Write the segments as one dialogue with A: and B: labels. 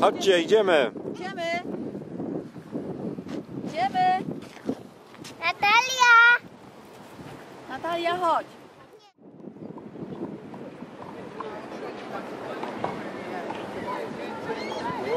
A: Chodźcie, idziemy.
B: Idziemy. Idziemy.
C: Natalia!
B: Natalia, chodź.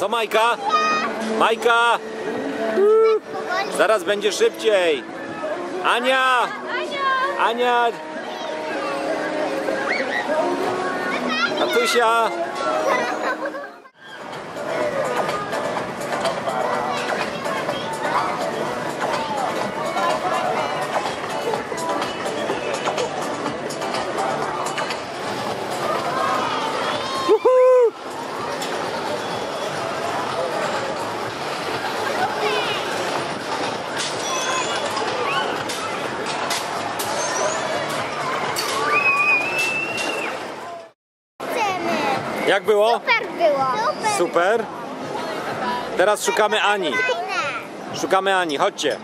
A: Co Majka? Majka! Zaraz będzie szybciej. Ania! Ania! Tatusia! Jak było?
C: Super było. Super.
A: Super. Teraz szukamy Ani. Szukamy Ani, chodźcie.